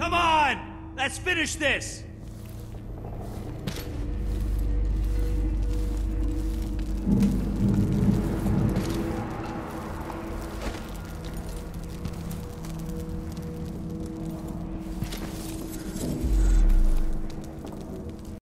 Come on! Let's finish this!